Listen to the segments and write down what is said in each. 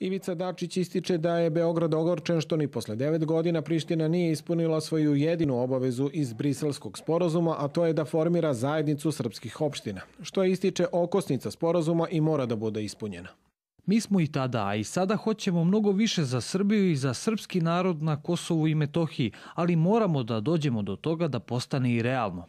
Ivica Dačić ističe da je Beograd ogorčen što ni posle devet godina Priština nije ispunila svoju jedinu obavezu iz briselskog sporazuma, a to je da formira zajednicu srpskih opština, što je ističe okosnica sporazuma i mora da bude ispunjena. Mi smo i tada, a i sada hoćemo mnogo više za Srbiju i za srpski narod na Kosovu i Metohiji, ali moramo da dođemo do toga da postane i realno.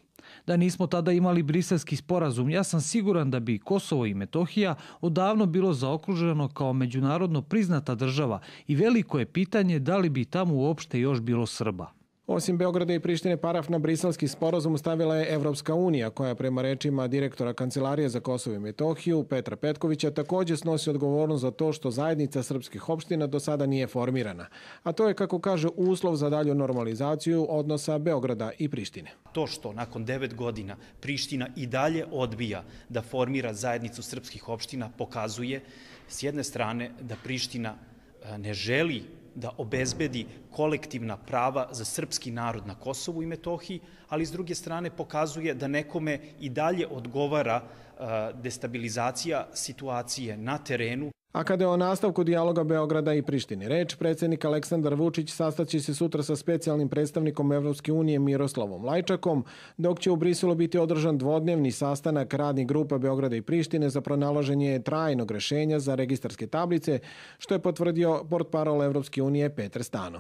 Da nismo tada imali briselski sporazum, ja sam siguran da bi Kosovo i Metohija odavno bilo zaokruženo kao međunarodno priznata država i veliko je pitanje da li bi tamo uopšte još bilo Srba. Osim Beograda i Prištine, paraf na briselski sporazum stavila je Evropska unija, koja prema rečima direktora Kancelarije za Kosovo i Metohiju, Petra Petkovića, takođe snosi odgovornost za to što zajednica srpskih opština do sada nije formirana. A to je, kako kaže, uslov za dalju normalizaciju odnosa Beograda i Prištine. To što nakon devet godina Priština i dalje odbija da formira zajednicu srpskih opština pokazuje s jedne strane da Priština e, ne želi da obezbedi kolektivna prava za srpski narod na Kosovu i Metohiji, ali s druge strane pokazuje da nekome i dalje odgovara destabilizacija situacije na terenu. A kada je o nastavku dijaloga Beograda i Prištine reč, predsednik Aleksandar Vučić sastaće se sutra sa specijalnim predstavnikom Evropske unije Miroslavom Lajčakom, dok će u Briselu biti održan dvodnevni sastanak radnih grupa Beograda i Prištine za pronalaženje trajnog rešenja za registarske tablice, što je potvrdio portparol Evropske unije Petar Stano.